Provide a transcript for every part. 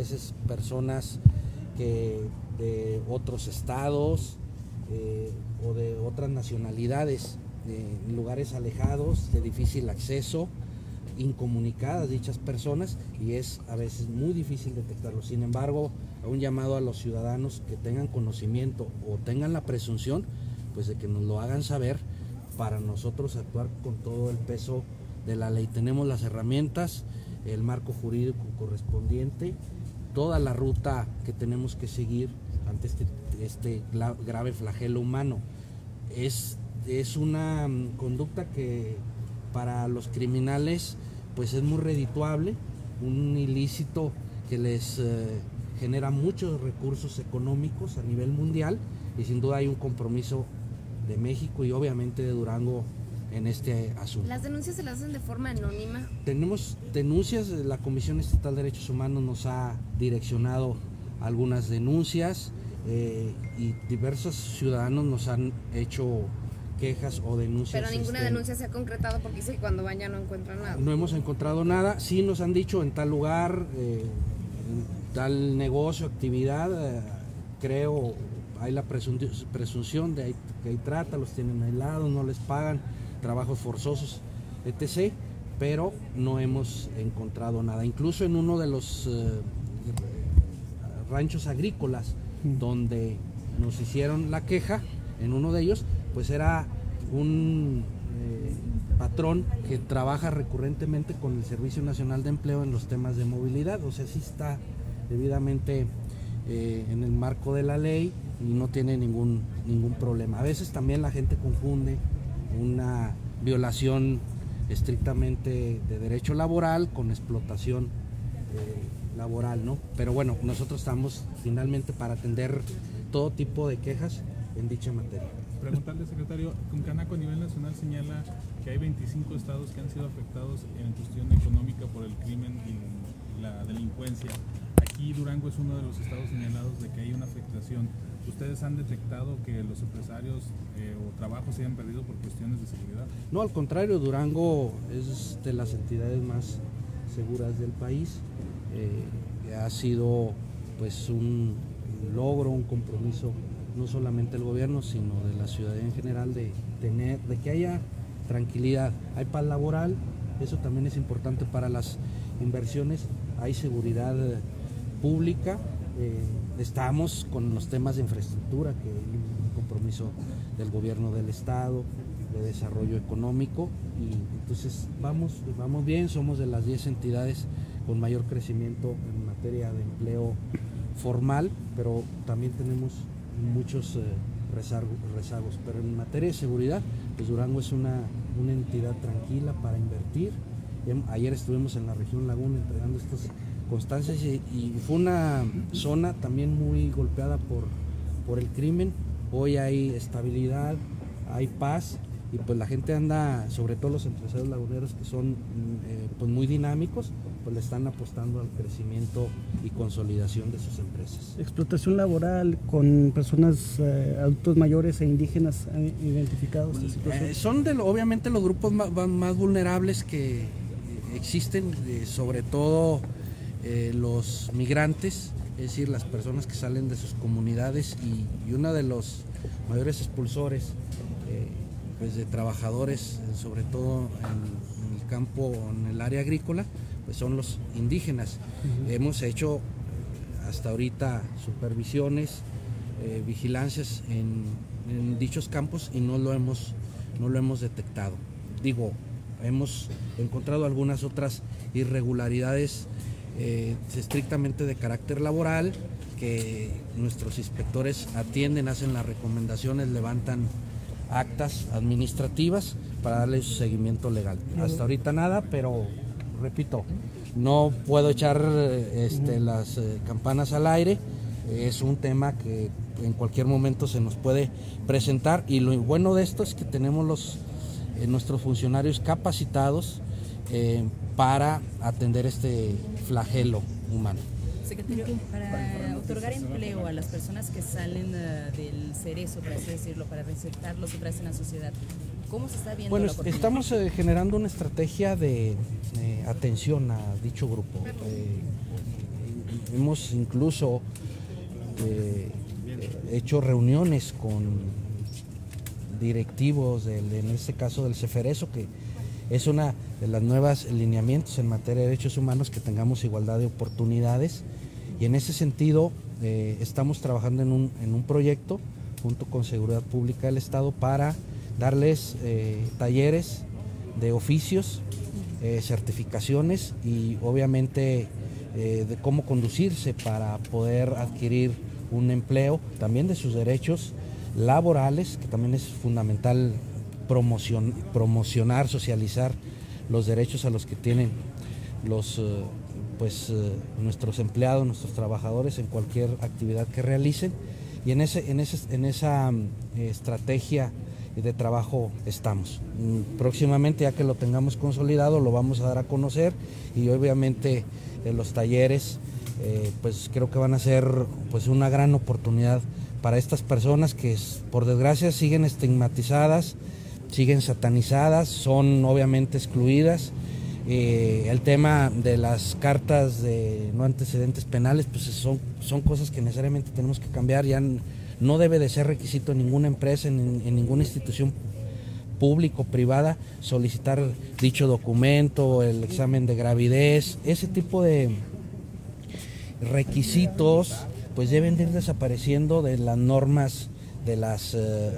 veces personas que de otros estados eh, o de otras nacionalidades, en lugares alejados, de difícil acceso, incomunicadas dichas personas y es a veces muy difícil detectarlo. Sin embargo, un llamado a los ciudadanos que tengan conocimiento o tengan la presunción, pues de que nos lo hagan saber para nosotros actuar con todo el peso de la ley. Tenemos las herramientas, el marco jurídico correspondiente, toda la ruta que tenemos que seguir ante este, este grave flagelo humano. Es, es una mm, conducta que para los criminales pues es muy redituable, un ilícito que les eh, genera muchos recursos económicos a nivel mundial y sin duda hay un compromiso de México y obviamente de Durango en este asunto. ¿Las denuncias se las hacen de forma anónima? Tenemos denuncias, la Comisión Estatal de Derechos Humanos nos ha direccionado algunas denuncias eh, y diversos ciudadanos nos han hecho quejas o denuncias. Pero ninguna este, denuncia se ha concretado porque dice que cuando van ya no encuentran nada. No hemos encontrado nada. Sí nos han dicho en tal lugar, eh, en tal negocio, actividad, eh, creo, hay la presunción de que hay trata, los tienen aislados, no les pagan, trabajos forzosos, etc. Pero no hemos encontrado nada. Incluso en uno de los eh, ranchos agrícolas donde nos hicieron la queja, en uno de ellos, pues era un eh, patrón que trabaja recurrentemente con el Servicio Nacional de Empleo en los temas de movilidad, o sea, sí está debidamente eh, en el marco de la ley y no tiene ningún, ningún problema. A veces también la gente confunde una violación estrictamente de derecho laboral con explotación eh, laboral, ¿no? Pero bueno, nosotros estamos finalmente para atender todo tipo de quejas en dicha materia. Preguntarle, secretario, Canaco a nivel nacional señala que hay 25 estados que han sido afectados en cuestión económica por el crimen y la delincuencia. Aquí Durango es uno de los estados señalados de que hay una afectación. ¿Ustedes han detectado que los empresarios eh, o trabajos se hayan perdido por cuestiones de seguridad? No, al contrario, Durango es de las entidades más seguras del país. Eh, ha sido pues un logro, un compromiso no solamente el gobierno, sino de la ciudadanía en general, de tener, de que haya tranquilidad. Hay paz laboral, eso también es importante para las inversiones, hay seguridad pública, eh, estamos con los temas de infraestructura, que es un compromiso del gobierno del estado, de desarrollo económico, y entonces vamos, vamos bien, somos de las 10 entidades con mayor crecimiento en materia de empleo formal, pero también tenemos muchos eh, rezagos, pero en materia de seguridad, pues Durango es una, una entidad tranquila para invertir. Em, ayer estuvimos en la región Laguna entregando estas constancias y, fue una zona también muy golpeada por, por el crimen. Hoy hay estabilidad, hay paz y pues la gente anda, sobre todo los empresarios laguneros que son eh, pues muy dinámicos, pues le están apostando al crecimiento y consolidación de sus empresas. Explotación laboral con personas eh, adultos mayores e indígenas identificados. Eh, son de, obviamente los grupos más, más vulnerables que existen, sobre todo los migrantes, es decir, las personas que salen de sus comunidades y, y uno de los mayores expulsores pues, de trabajadores, sobre todo en, el campo, en el área agrícola, pues son los indígenas. Hemos hecho hasta ahorita supervisiones, eh, vigilancias en, dichos campos y no lo hemos, no lo hemos detectado. Digo, hemos encontrado algunas otras irregularidades eh, estrictamente de carácter laboral que nuestros inspectores atienden, hacen las recomendaciones, levantan actas administrativas para darle su seguimiento legal. Hasta ahorita nada, pero repito, no puedo echar este, las eh, campanas al aire. Es un tema que en cualquier momento se nos puede presentar y lo bueno de esto es que tenemos los, eh, nuestros funcionarios capacitados eh, para atender este flagelo humano. Secretario, para otorgar empleo a las personas que salen uh, del cerezo, por así decirlo, para reinsertarlos otra vez en la sociedad, ¿cómo se está viendo Bueno, la estamos eh, generando una estrategia de eh, atención a dicho grupo. Eh, hemos incluso eh, hecho reuniones con directivos, del, en este caso del Cefereso, que es una de las nuevas lineamientos en materia de derechos humanos, que tengamos igualdad de oportunidades. Y en ese sentido, eh, estamos trabajando en un, en un, proyecto junto con Seguridad Pública del Estado para darles eh, talleres de oficios, eh, certificaciones y obviamente de cómo conducirse para poder adquirir un empleo, también de sus derechos laborales, que también es fundamental promocionar, socializar los derechos a los que tienen los eh, pues eh, nuestros empleados, nuestros trabajadores en cualquier actividad que realicen y en ese en ese, en esa mm, estrategia de trabajo estamos. Mm, próximamente ya que lo tengamos consolidado lo vamos a dar a conocer y obviamente en los talleres eh, pues creo que van a ser pues una gran oportunidad para estas personas que por desgracia siguen estigmatizadas, siguen satanizadas, son obviamente excluidas. Eh, el tema de las cartas de no antecedentes penales, pues son, son cosas que necesariamente tenemos que cambiar. Ya no debe de ser requisito en ninguna empresa, en, en ninguna institución pública o privada, solicitar dicho documento, el examen de gravidez, ese tipo de requisitos pues deben de ir desapareciendo de las normas de las eh,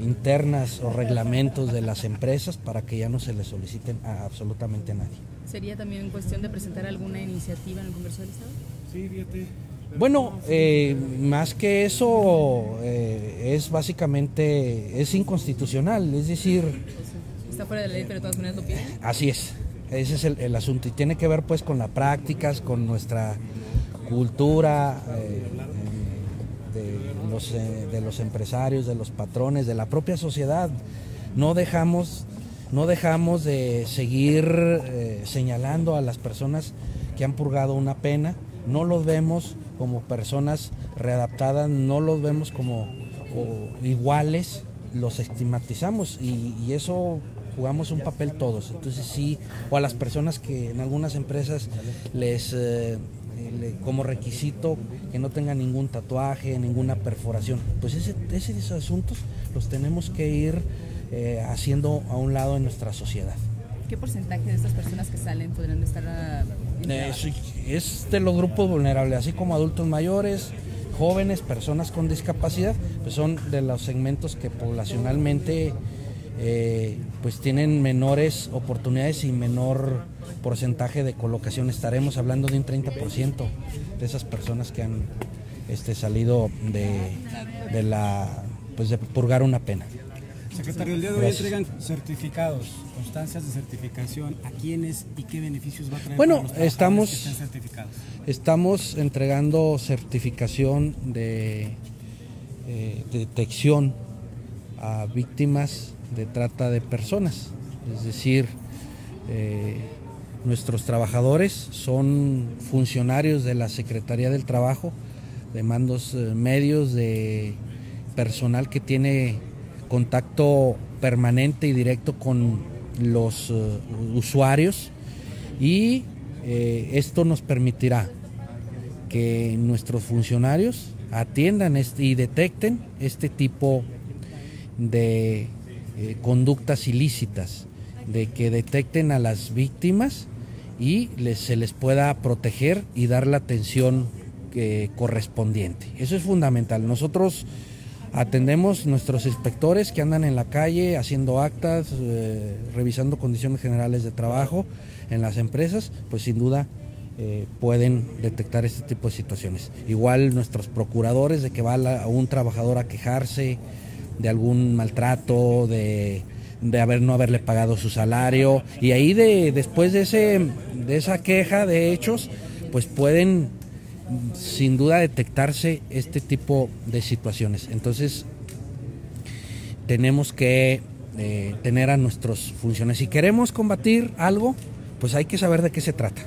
internas o reglamentos de las empresas para que ya no se les soliciten a absolutamente a nadie. ¿Sería también cuestión de presentar alguna iniciativa en el Congreso del Estado? Sí, fíjate. Bueno, eh, más que eso eh, es básicamente es inconstitucional, es decir... Está fuera de la ley, pero de todas maneras lo piden. Así es, ese es el, el asunto y tiene que ver pues con las prácticas, con nuestra cultura eh, de, los, eh, de los empresarios, de los patrones, de la propia sociedad. No dejamos, no dejamos de seguir eh, señalando a las personas que han purgado una pena, no los vemos como personas readaptadas, no los vemos como iguales, los estigmatizamos y, y, eso jugamos un papel todos. Entonces sí, o a las personas que en algunas empresas les como requisito que no tenga ningún tatuaje, ninguna perforación. Pues ese, esos asuntos los tenemos que ir eh, haciendo a un lado en nuestra sociedad. ¿Qué porcentaje de estas personas que salen podrían estar... A... Eh, es de los grupos vulnerables, así como adultos mayores, jóvenes, personas con discapacidad, pues son de los segmentos que poblacionalmente eh, pues tienen menores oportunidades y menor porcentaje de colocación. Estaremos hablando de un 30% de esas personas que han este, salido de, la pues de purgar una pena. Secretario, el día de hoy entregan certificados, constancias de certificación. ¿A quiénes y qué beneficios va a traer? Bueno, estamos, estamos entregando certificación de eh, detección a víctimas de trata de personas. Es decir, eh, nuestros trabajadores son funcionarios de la Secretaría del Trabajo, de mandos eh, medios, de personal que tiene contacto permanente y directo con los eh, usuarios y esto nos permitirá que nuestros funcionarios atiendan este, y detecten este tipo de eh, conductas ilícitas, de que detecten a las víctimas y les, se les pueda proteger y dar la atención eh, correspondiente. Eso es fundamental. Nosotros atendemos nuestros inspectores que andan en la calle haciendo actas, eh, revisando condiciones generales de trabajo en las empresas, pues sin duda pueden detectar este tipo de situaciones. Igual nuestros procuradores de que va un trabajador a quejarse, de algún maltrato, de, haber no haberle pagado su salario. Y ahí de después de ese de esa queja de hechos pues pueden sin duda detectarse este tipo de situaciones. Entonces tenemos que eh, tener a nuestros funcionarios. Si queremos combatir algo pues hay que saber de qué se trata.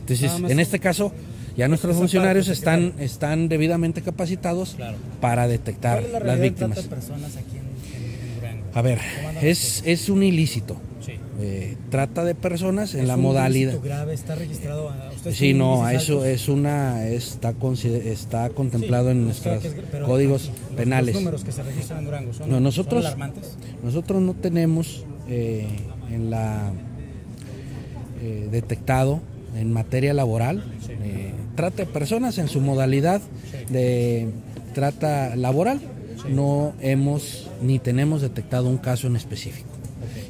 Entonces en este caso ya nuestros funcionarios están, están debidamente capacitados para detectar las víctimas. personas aquí en, A ver, es, es un ilícito. eh, trata de personas en ¿Es la un modalidad. grave, está registrado. a- ¿ustedes Sí, no, eso es una, está, está contemplado en nuestros es- códigos los- penales. Los números que se registran en Durango son, No, nosotros- son alarmantes. Nosotros no tenemos eh, en la eh, detectado en materia laboral eh, trata de personas en su modalidad de trata laboral. No hemos ni tenemos detectado un caso en específico.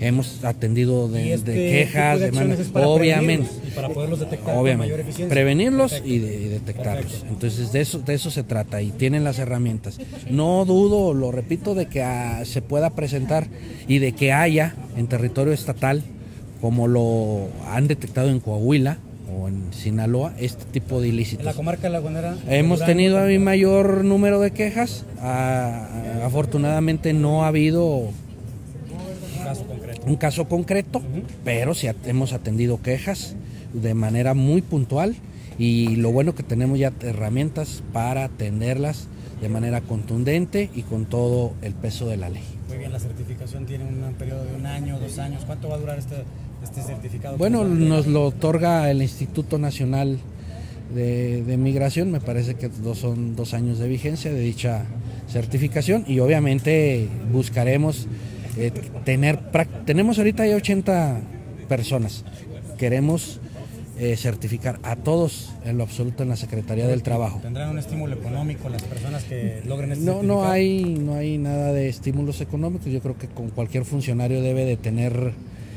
Hemos atendido de, quejas, de obviamente. prevenirlos y para poderlos detectar con Obviamente. mayor eficiencia. Prevenirlos Perfecto. y, de- y detectarlos. Perfecto. Entonces de eso, de eso se trata y tienen las herramientas. No dudo, lo repito, de que ah, se pueda presentar y de que haya en territorio estatal, como lo han detectado en Coahuila o en Sinaloa, este tipo de En la ilícitos. comarca lagunera. Hemos tenido a mi mayor número de quejas. Ah, afortunadamente no ha habido Un caso concreto. pero sí hemos atendido quejas de manera muy puntual y lo bueno que tenemos ya herramientas para atenderlas de manera contundente y con todo el peso de la ley. Muy bien, la certificación tiene un periodo de un año, dos años. ¿Cuánto va a durar este, este certificado? Bueno, ¿Cómo se va a nos lo otorga el Instituto Nacional de, de Migración, me parece que dos, son dos años de vigencia de dicha certificación y obviamente buscaremos eh, tener, tenemos ahorita ya 80 personas, queremos eh, certificar a todos en lo absoluto en la Secretaría del Trabajo. ¿Tendrán un estímulo económico las personas que logren este No, no certificado? hay, no hay nada de estímulos económicos. Yo creo que con cualquier funcionario debe de tener,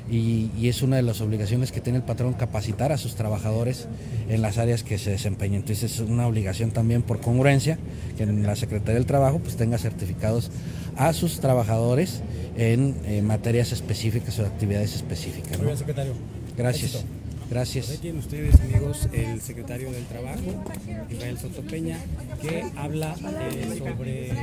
y, y es una de las obligaciones que tiene el patrón, capacitar a sus trabajadores en las áreas que se desempeñan. Entonces es una obligación también por congruencia que en la Secretaría del Trabajo pues tenga certificados a sus trabajadores en eh, materias específicas o actividades específicas. Muy bien, secretario. Gracias. Éxito. Gracias. Ahí tienen ustedes, amigos, el secretario del Trabajo, Israel Soto Peña, que habla eh, sobre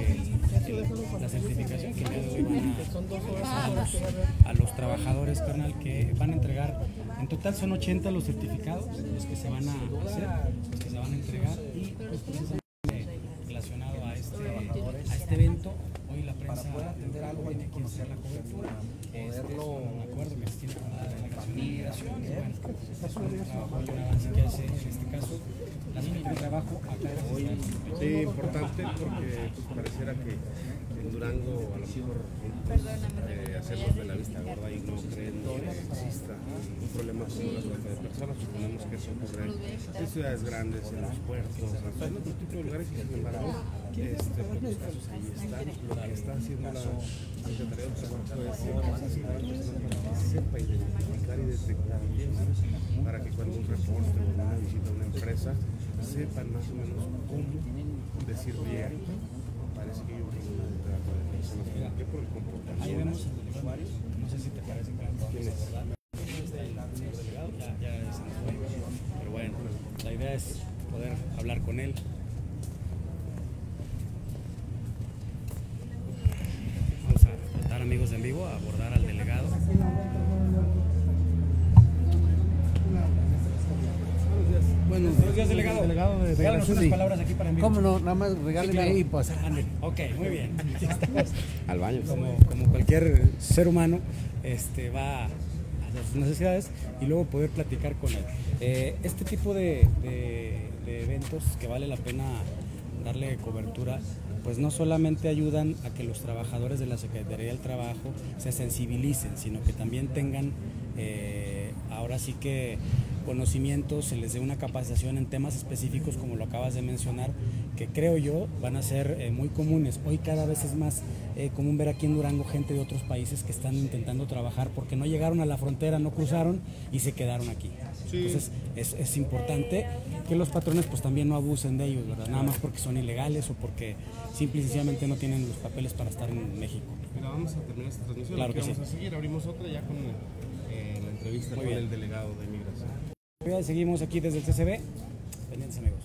la certificación que hoy van a, a los, a los trabajadores, carnal, que van a entregar. En total son 80 los certificados los que se van a hacer, los que se van a entregar y pues precisamente relacionado a este, a este evento. Hoy la prensa tiene que hacer la cobertura. Este, es un acuerdo que se tiene con la delegación de migración. y Bueno, es un trabajo un avance que hace en este caso trabajo acá Hoy, sí, importante porque pues, pareciera que en Durango a lo mejor eh, hacernos de la vista gorda y no creen que exista un problema como la trata de personas. Suponemos que eso ocurre en ciudades grandes, en los puertos, en otro tipo de lugares y sin embargo, este, pues, los casos ahí están. Lo que está haciendo la Secretaría de Trabajo es capacitar a que sepa identificar y detectar para que cuando un reporte o una visita a una empresa sepan más o menos cómo decir bien. Parece que hay un problema de trata de personas. ¿Por qué? Por el Ahí comportamiento. vemos al delegado. No sé si te parece que. El señor delegado ya, ya se nos fue. Pero bueno, la idea es poder hablar con él. Vamos a tratar, amigos de en vivo, a abordar de unas sí. palabras aquí para vivo. ¿Cómo no? Nada más Sí, regáleme claro. y pues. Ándale. Ok, muy bien. Ya estamos. Al baño. Como, como cualquier ser humano, este, va a sus necesidades y luego poder platicar con él. Eh, este tipo de, de- de eventos que vale la pena darle cobertura, pues no solamente ayudan a que los trabajadores de la Secretaría del Trabajo se sensibilicen, sino que también tengan eh, ahora sí que conocimientos, se les dé una capacitación en temas específicos como lo acabas de mencionar, que creo yo van a ser eh, muy comunes. Hoy cada vez es más eh, común ver aquí en Durango gente de otros países que están intentando trabajar porque no llegaron a la frontera, no cruzaron y se quedaron aquí. Entonces es, es importante que los patrones pues también no abusen de ellos, ¿verdad? Nada más porque son ilegales o porque simple y sencillamente no tienen los papeles para estar en México. Mira, vamos a terminar esta transmisión. Claro que vamos a seguir, abrimos otra ya con eh, la entrevista Muy con bien. el delegado de migración. Seguimos aquí desde el. Pendientes amigos.